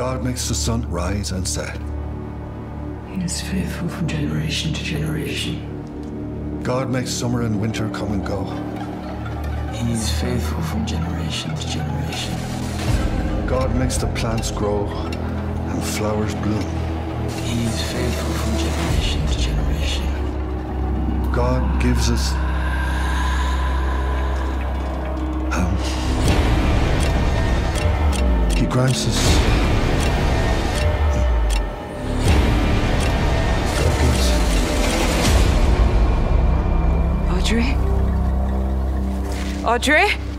God makes the sun rise and set. He is faithful from generation to generation. God makes summer and winter come and go. He is faithful from generation to generation. God makes the plants grow and flowers bloom. He is faithful from generation to generation. God gives us. Um, he grants us. Audrey? Audrey?